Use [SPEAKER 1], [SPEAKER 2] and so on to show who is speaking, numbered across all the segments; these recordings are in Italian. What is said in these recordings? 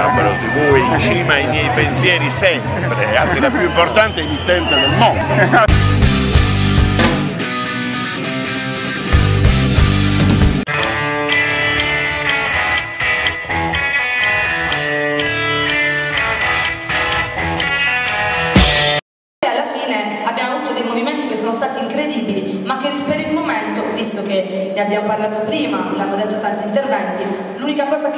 [SPEAKER 1] Ambro TV in cima ai miei pensieri sempre, anzi la più importante emittente del mondo.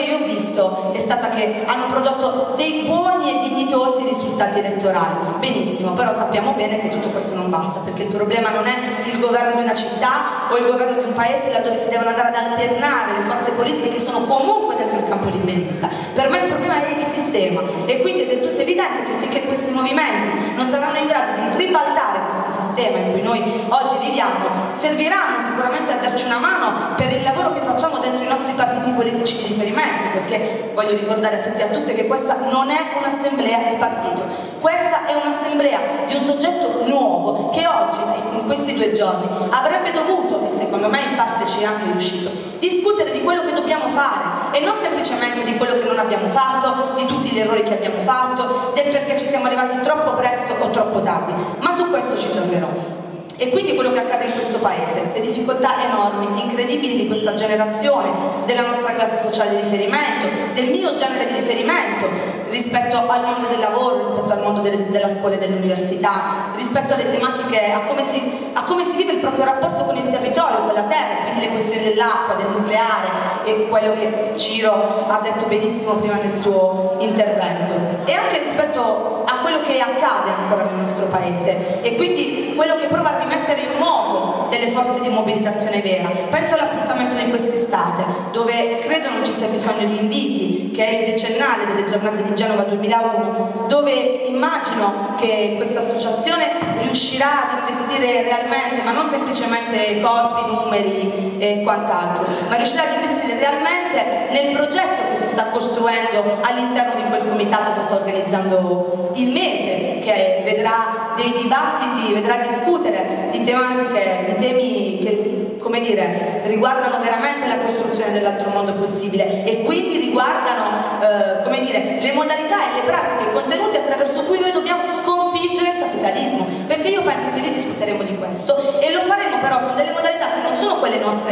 [SPEAKER 2] Che io ho visto è stata che hanno prodotto dei buoni e dignitosi risultati elettorali. Benissimo, però sappiamo bene che tutto questo non basta, perché il problema non è il governo di una città o il governo di un paese laddove si devono andare ad alternare le forze politiche che sono comunque dentro il campo liberista. Per me il problema è il sistema e quindi è del tutto evidente che finché questi movimenti non saranno in grado di ribaltare sistema in cui noi oggi viviamo, serviranno sicuramente a darci una mano per il lavoro che facciamo dentro i nostri partiti politici di riferimento, perché voglio ricordare a tutti e a tutte che questa non è un'assemblea di partito, questa è un'assemblea di un soggetto nuovo che oggi, in questi due giorni, avrebbe dovuto, secondo me in parte ci è anche riuscito, discutere di quello che dobbiamo fare e non semplicemente di quello che non abbiamo fatto, di tutti gli errori che abbiamo fatto, del perché ci siamo arrivati troppo presto o troppo tardi, ma su questo ci tornerò. E quindi quello che accade in questo paese, le difficoltà enormi, incredibili di questa generazione, della nostra classe sociale di riferimento, del mio genere di riferimento rispetto al mondo del lavoro, rispetto al mondo delle, della scuola e dell'università, rispetto alle tematiche, a come, si, a come si vive il proprio rapporto con il territorio, con la terra, quindi le questioni dell'acqua, del nucleare e quello che Ciro ha detto benissimo prima nel suo intervento. E anche rispetto a quello che accade ancora nel nostro paese e quindi quello che prova a rimettere in moto delle forze di mobilitazione vera. Penso all'appuntamento di quest'estate, dove credo non ci sia bisogno di inviti, che è il decennale delle giornate di Genova 2001, dove immagino che questa associazione riuscirà ad investire realmente, ma non semplicemente corpi, numeri e quant'altro, ma riuscirà ad investire realmente nel progetto sta costruendo all'interno di quel comitato che sta organizzando il mese, che vedrà dei dibattiti, vedrà discutere di tematiche, di temi che, come dire, riguardano veramente la costruzione dell'altro mondo possibile e quindi riguardano, eh, come dire, le modalità e le pratiche contenute attraverso cui noi dobbiamo sconfiggere il capitalismo, perché io penso che lì discuteremo di questo e lo faremo però con delle modalità che non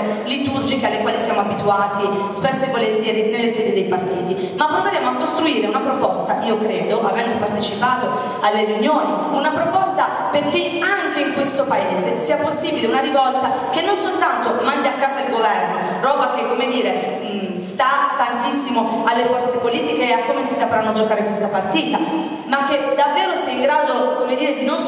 [SPEAKER 2] nostre liturgiche alle quali siamo abituati spesso e volentieri nelle sedi dei partiti, ma proveremo a costruire una proposta, io credo, avendo partecipato alle riunioni, una proposta perché anche in questo paese sia possibile una rivolta che non soltanto mandi a casa il governo, roba che come dire sta tantissimo alle forze politiche e a come si sapranno giocare questa partita, ma che davvero sia in grado come dire, di non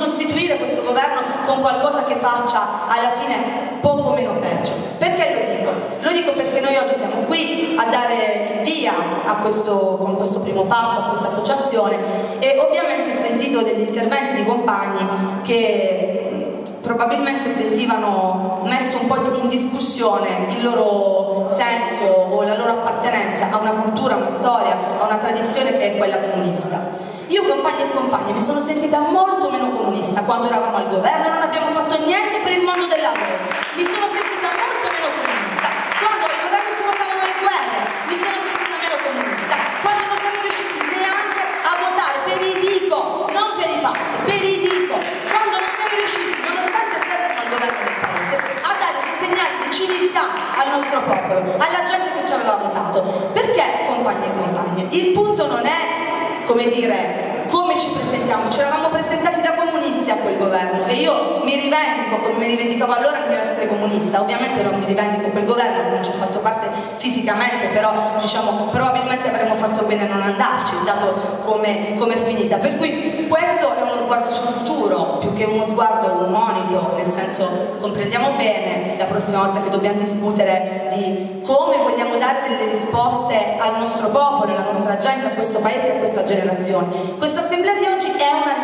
[SPEAKER 2] con qualcosa che faccia alla fine poco meno peggio. Perché lo dico? Lo dico perché noi oggi siamo qui a dare il via a questo, con questo primo passo, a questa associazione e ovviamente ho sentito degli interventi di compagni che probabilmente sentivano messo un po' in discussione il loro senso o la loro appartenenza a una cultura, a una storia, a una tradizione che è quella comunista. Io compagni e compagni mi sono sentita molto meno comunista quando eravamo al governo e non abbiamo fatto niente per il mondo del lavoro. Mi sono sentita molto meno comunista quando al governo si votavano le guerre. Mi sono sentita meno comunista quando non siamo riusciti neanche a votare per i dico, non per i passi, per i dico. Quando non siamo riusciti, nonostante stessimo al governo del paese, a dare dei segnali di civiltà al nostro popolo, alla gente che ci aveva votato. Perché, compagni e compagne? Il punto non è come dire, come ci presentiamo? Ci eravamo presentati da comunisti a quel governo e io mi rivendico, come mi rivendicavo allora il mio essere comunista, ovviamente non mi rivendico quel governo, non ci ho fatto parte fisicamente, però diciamo probabilmente avremmo fatto bene a non andarci, dato come, come è finita. Per cui questo è uno sguardo sul futuro, più che uno sguardo, un monito, nel senso comprendiamo bene la prossima volta che dobbiamo discutere di come vogliamo dare delle risposte al nostro popolo, alla nostra gente, a questo paese, a questa generazione. Questa assemblea di oggi è una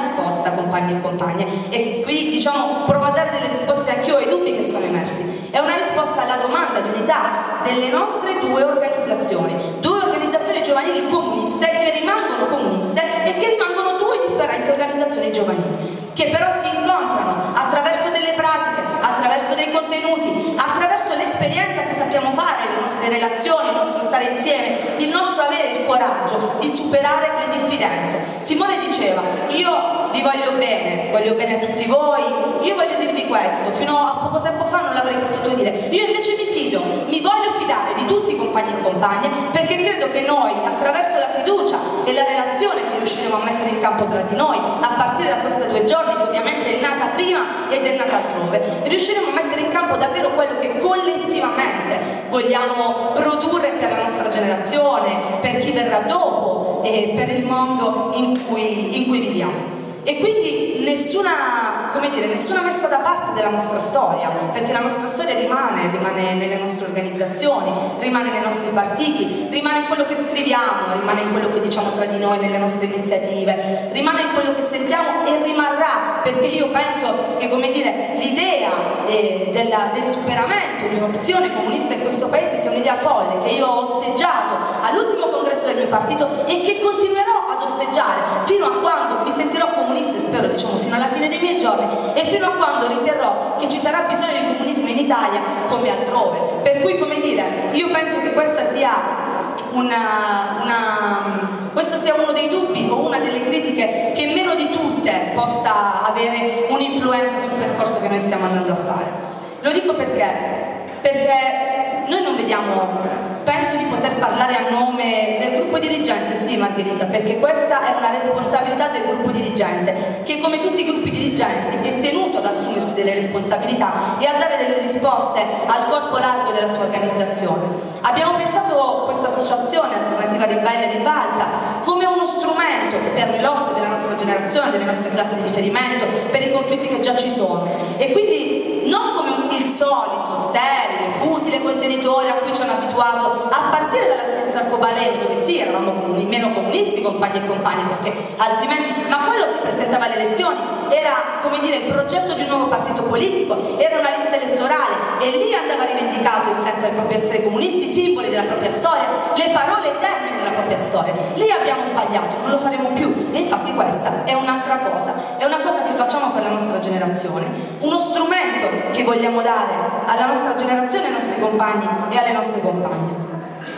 [SPEAKER 2] compagni e compagne, e qui diciamo provo a dare delle risposte anch'io ai dubbi che sono emersi. È una risposta alla domanda di unità delle nostre due organizzazioni, due organizzazioni giovanili comuniste che rimangono comuniste e che rimangono due differenti organizzazioni giovanili, che però si incontrano attraverso delle pratiche, attraverso dei contenuti, attraverso l'esperienza che sappiamo fare, le nostre relazioni, il nostro stare insieme, il nostro avere il coraggio di superare le diffidenze. Simone diceva, io vi voglio bene, voglio bene a tutti voi, io voglio dirvi questo, fino a poco tempo fa non l'avrei potuto dire, io invece mi fido, mi voglio fidare di tutti i compagni e compagne perché credo che noi attraverso la fiducia e la relazione che riusciremo a mettere in campo tra di noi, a partire da questi due giorni che ovviamente è nata prima ed è nata altrove, riusciremo a mettere in campo davvero quello che collettivamente vogliamo produrre per la nostra generazione, per chi verrà dopo e per il mondo in cui, in cui viviamo. E quindi nessuna, dire, nessuna, messa da parte della nostra storia, perché la nostra storia rimane, rimane nelle nostre organizzazioni, rimane nei nostri partiti, rimane in quello che scriviamo, rimane in quello che diciamo tra di noi nelle nostre iniziative, rimane in quello che sentiamo e rimarrà, perché io penso che l'idea eh, del superamento di un'opzione comunista in questo paese sia un'idea folle, che io ho osteggiato all'ultimo congresso del mio partito e che continuerò ad osteggiare fino a quando mi sentirò comunista comunista spero diciamo fino alla fine dei miei giorni e fino a quando riterrò che ci sarà bisogno di comunismo in Italia come altrove. Per cui come dire, io penso che questa sia una, una, questo sia uno dei dubbi o una delle critiche che meno di tutte possa avere un'influenza sul percorso che noi stiamo andando a fare. Lo dico perché? Perché noi non vediamo penso di poter parlare a nome del gruppo dirigente, sì Margherita, perché questa è una responsabilità del gruppo dirigente, che come tutti i gruppi dirigenti è tenuto ad assumersi delle responsabilità e a dare delle risposte al corpo largo della sua organizzazione. Abbiamo pensato questa associazione Alternativa Ribelle di Balta come uno strumento per le lotte della nostra generazione, delle nostre classi di riferimento, per i conflitti che già ci sono e quindi non solito, sterile, futile contenitore a cui ci hanno abituato a partire dalla sinistra arcobaleno dove sì eravamo comuni, meno comunisti compagni e compagni perché altrimenti ma quello si presentava alle elezioni era come dire il progetto di un nuovo partito politico era una lista elettorale e lì andava rivendicato il senso del proprio essere comunisti simboli della propria storia le parole termini della propria storia. Lì abbiamo sbagliato non lo faremo più e infatti questa è un'altra cosa è una cosa che facciamo per la nostra generazione. Uno strumento che vogliamo dare alla nostra generazione ai nostri compagni e alle nostre compagne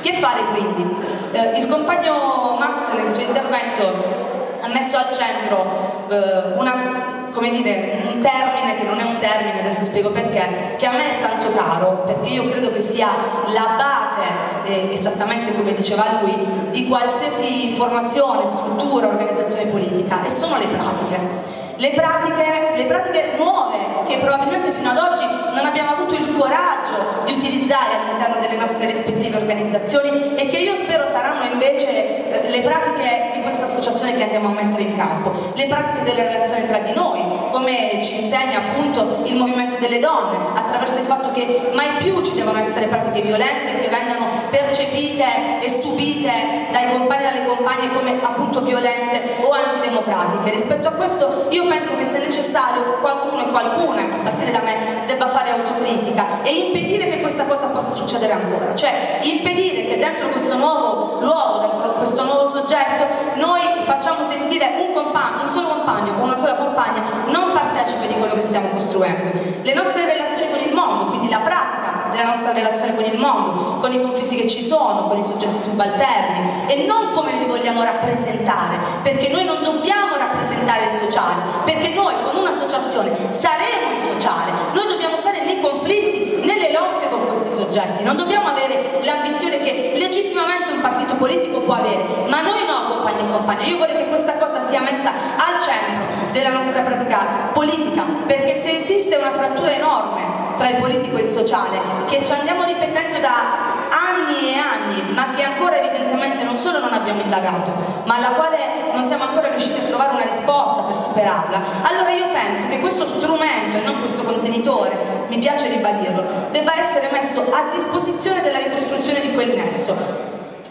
[SPEAKER 2] che fare quindi? Eh, il compagno Max nel suo intervento ha messo al centro eh, una, dire, un termine che non è un termine, adesso spiego perché, che a me è tanto caro, perché io credo che sia la base, eh, esattamente come diceva lui, di qualsiasi formazione, struttura, organizzazione politica, e sono le pratiche. Le pratiche, le pratiche nuove che probabilmente fino ad oggi non abbiamo avuto il coraggio di utilizzare all'interno delle nostre rispettive organizzazioni e che io spero saranno invece eh, le pratiche di questa associazione che andiamo a mettere in campo, le pratiche delle relazioni tra di noi, come ci insegna appunto il movimento delle donne, attraverso il fatto che mai più ci devono essere pratiche violente che vengano percepite e subite dai compagni e dalle compagne come appunto violente o antidemocratiche. Rispetto a questo io penso che se necessario qualcuno e qualcuna, a partire da me, debba fare autocritica e impedire che questa cosa possa succedere ancora, cioè impedire che dentro questo nuovo luogo, dentro questo nuovo soggetto, noi facciamo sentire un compagno, un solo compagno o una sola compagna non partecipe di quello che stiamo costruendo. Le nostre relazioni con il mondo, quindi la pratica della nostra relazione con il mondo, con i conflitti che ci sono, con i soggetti subalterni e non come li vogliamo rappresentare, perché noi non dobbiamo rappresentare il sociale, perché noi con un'associazione saremo il sociale, noi dobbiamo stare nei conflitti, nelle lotte con questi soggetti, non dobbiamo avere l'ambizione che legittimamente un partito politico può avere, ma noi no compagni e compagni, io vorrei che questa cosa sia messa al centro della nostra pratica politica, perché se esiste una frattura enorme tra il politico e il sociale, che ci andiamo ripetendo da anni e anni, ma che ancora evidentemente non solo non abbiamo indagato, ma alla quale non siamo ancora riusciti a trovare una risposta per superarla, allora io penso che questo strumento e non questo contenitore, mi piace ribadirlo, debba essere messo a disposizione della ricostruzione di quel nesso,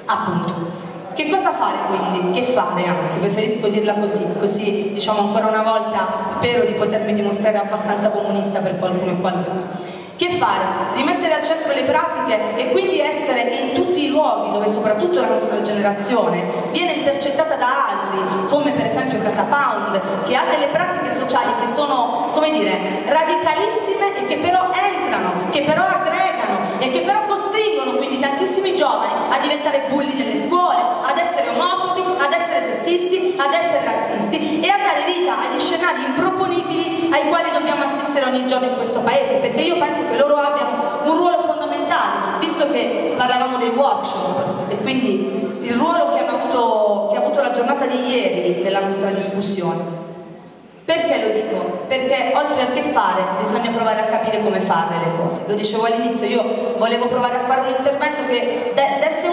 [SPEAKER 2] appunto. Che cosa fare quindi? Che fare anzi, preferisco dirla così, così diciamo ancora una volta spero di potermi dimostrare abbastanza comunista per qualcuno e qualcuno. Che fare? Rimettere al centro le pratiche e quindi essere in tutti i luoghi dove soprattutto la nostra generazione viene intercettata da altri, come per esempio Casa Pound, che ha delle pratiche sociali che sono, come dire, radicalissime e che però entrano, che però aggregano, e che però costringono quindi tantissimi giovani a diventare bulli nelle scuole, ad essere omofobi, ad essere sessisti, ad essere razzisti e a dare vita agli scenari improponibili ai quali dobbiamo assistere ogni giorno in questo paese, perché io penso che loro abbiano un ruolo fondamentale, visto che parlavamo dei workshop e quindi il ruolo che, avuto, ha avuto la giornata di ieri nella nostra discussione. Perché lo dico? Perché oltre al che fare bisogna provare a capire come fare le cose. Lo dicevo all'inizio, io volevo provare a fare un intervento che desse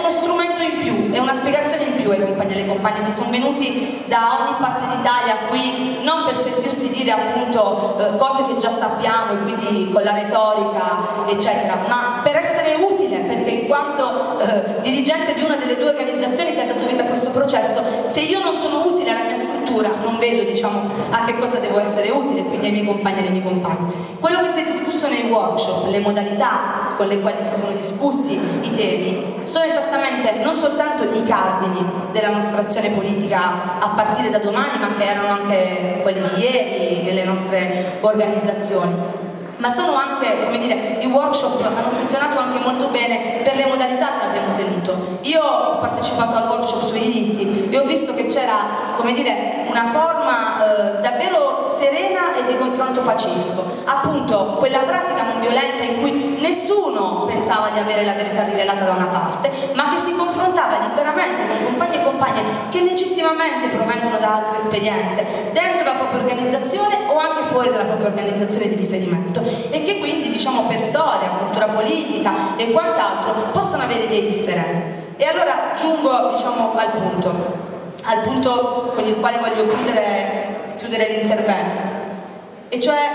[SPEAKER 2] in più e una spiegazione in più ai compagni e alle compagne che sono venuti da ogni parte d'Italia qui non per sentirsi dire appunto eh, cose che già sappiamo e quindi con la retorica eccetera, ma per essere utile perché in quanto eh, dirigente di una delle due organizzazioni che ha dato vita a questo processo, se io non sono utile alla mia struttura non vedo diciamo a che cosa devo essere utile, quindi ai miei compagni e alle mie compagne. Quello che si è discusso nei workshop, le modalità con le quali si sono discussi i temi, sono esattamente non soltanto i cardini della nostra azione politica a partire da domani, ma che erano anche quelli di ieri nelle nostre organizzazioni ma sono anche, come dire, i workshop hanno funzionato anche molto bene per le modalità che abbiamo tenuto. Io ho partecipato al workshop sui diritti e ho visto che c'era, come dire, una forma eh, davvero serena e di confronto pacifico. Appunto, quella pratica non violenta in cui nessuno pensava di avere la verità rivelata da una parte, ma che si confrontava liberamente con compagni e compagne che legittimamente provengono da altre esperienze, dentro la propria organizzazione o anche fuori dalla propria organizzazione di riferimento e che quindi diciamo per storia, cultura politica e quant'altro possono avere idee differenti. E allora giungo diciamo al punto, al punto con il quale voglio chiudere, chiudere l'intervento, e cioè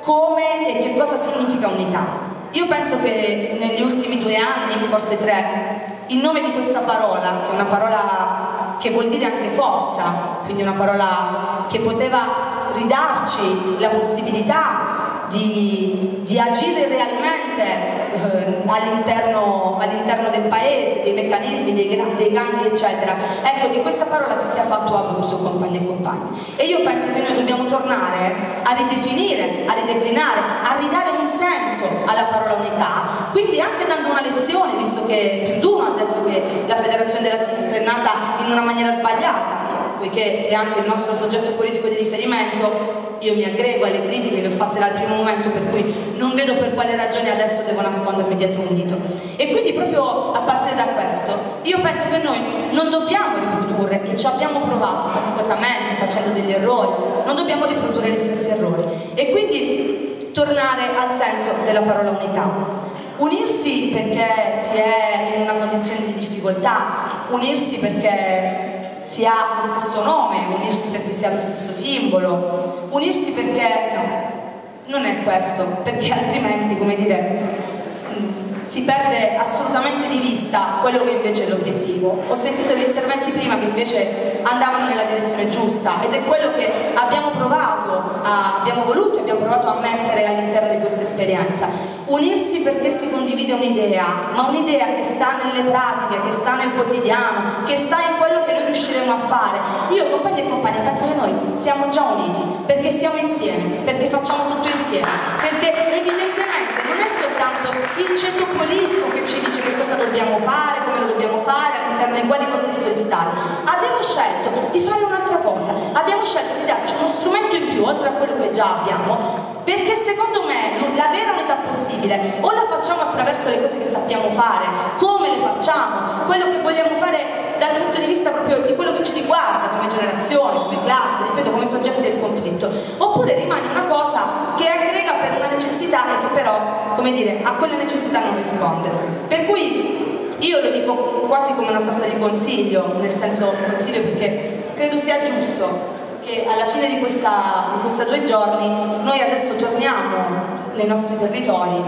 [SPEAKER 2] come e che cosa significa unità. Io penso che negli ultimi due anni, forse tre, il nome di questa parola, che è una parola che vuol dire anche forza, quindi una parola che poteva ridarci la possibilità di, di agire realmente eh, all'interno, all'interno, del paese, dei meccanismi, dei, dei gangli eccetera. Ecco, di questa parola si sia fatto abuso, compagni e compagni. E io penso che noi dobbiamo tornare a ridefinire, a rideclinare, a ridare un senso alla parola unità, quindi anche dando una lezione, visto che più di uno ha detto che la federazione della sinistra è nata in una maniera sbagliata, poiché è anche il nostro soggetto politico di riferimento, io mi aggrego alle critiche, le ho fatte dal primo momento, per cui non vedo per quale ragione adesso devo nascondermi dietro un dito. E quindi proprio a partire da questo, io penso che noi non dobbiamo riprodurre, e ci abbiamo provato faticosamente, facendo degli errori, non dobbiamo riprodurre gli stessi errori. E quindi tornare al senso della parola unità. Unirsi perché si è in una condizione di difficoltà, unirsi perché si ha lo stesso nome, unirsi perché si ha lo stesso simbolo, unirsi perché no, non è questo, perché altrimenti, come dire, si perde assolutamente di vista quello che invece è l'obiettivo. Ho sentito gli interventi prima che invece andavano nella direzione giusta ed è quello che abbiamo provato, provato a mettere all'interno di questa esperienza. Unirsi perché si condivide un'idea, ma un'idea che sta nelle pratiche, che sta nel quotidiano, che sta in quello che noi riusciremo a fare. Io, compagni e compagni, penso che noi siamo già uniti, perché siamo insieme, perché facciamo tutto insieme, perché evidentemente soltanto il ceto politico che ci dice che cosa dobbiamo fare, come lo dobbiamo fare, all'interno di quali contenitori stare. Abbiamo scelto di fare un'altra cosa, abbiamo scelto di darci uno strumento in più, oltre a quello che già abbiamo, perché secondo me la vera unità possibile o la facciamo attraverso le cose che sappiamo fare, come le facciamo, quello che vogliamo fare dal punto di vista proprio di quello che ci riguarda come generazione, come classe, ripeto, come soggetti del conflitto, oppure rimane una cosa che aggrega per una necessità e che però, come dire, a quella necessità non risponde. Per cui io lo dico quasi come una sorta di consiglio, nel senso consiglio perché credo sia giusto che alla fine di questa due giorni noi adesso torniamo nei nostri territori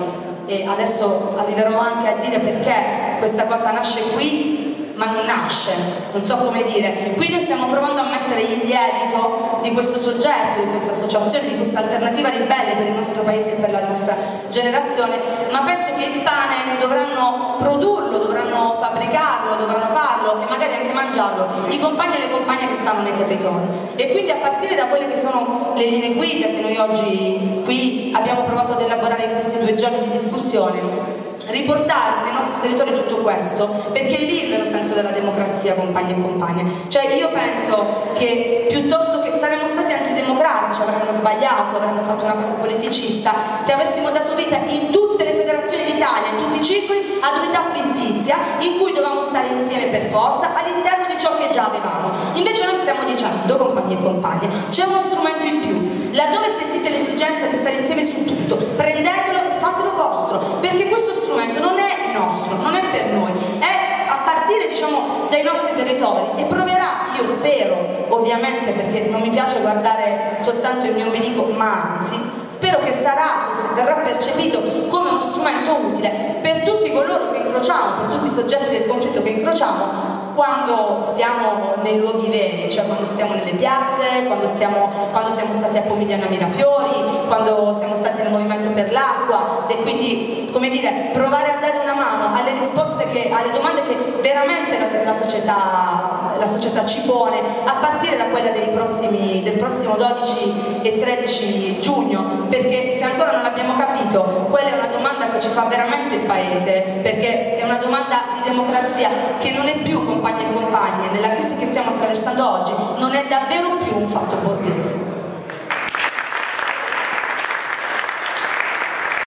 [SPEAKER 2] e adesso arriverò anche a dire perché questa cosa nasce qui ma non nasce, non so come dire. Qui noi stiamo provando a mettere il lievito di questo soggetto, di questa associazione, di questa alternativa ribelle per il nostro paese e per la nostra generazione, ma penso che il pane dovranno produrlo, dovranno fabbricarlo, dovranno farlo e magari anche mangiarlo i compagni e le compagne che stanno nei territori. E quindi a partire da quelle che sono le linee guida che noi oggi qui abbiamo provato ad elaborare in questi due giorni di discussione, riportare nei nostri territori tutto questo, perché è lì il vero senso della democrazia, compagni e compagne. Cioè io penso che piuttosto che saremmo stati antidemocratici, avremmo sbagliato, avremmo fatto una cosa politicista, se avessimo dato vita in tutte le federazioni d'Italia, in tutti i circoli, ad unità fittizia in cui dovevamo stare insieme per forza all'interno di ciò che già avevamo. Invece noi stiamo dicendo, compagni e compagne, c'è uno strumento in più. Laddove sentite l'esigenza di stare insieme su tutto, prendetelo e fatelo vostro, perché questo strumento non è nostro, non è per noi, è a partire diciamo dai nostri territori e proverà, io spero, ovviamente perché non mi piace guardare soltanto il mio ombelico, ma anzi spero che sarà, verrà percepito come uno strumento utile per tutti coloro che incrociamo, per tutti i soggetti del conflitto che incrociamo quando stiamo nei luoghi veri, cioè quando stiamo nelle piazze, quando, stiamo, quando siamo stati a Pomigliano a Mirafiori, quando siamo stati nel Movimento per l'Acqua e quindi, come dire, provare a dare una mano alle risposte che, alle domande che veramente la, la, società, la società, ci pone, a partire da quella prossimi, del prossimo 12 e 13 giugno, perché se ancora non l'abbiamo capito, quella è una domanda che ci fa veramente il Paese, perché è una domanda di democrazia che non è più compagni e compagne, nella crisi che stiamo attraversando oggi, non è davvero più un fatto borghese.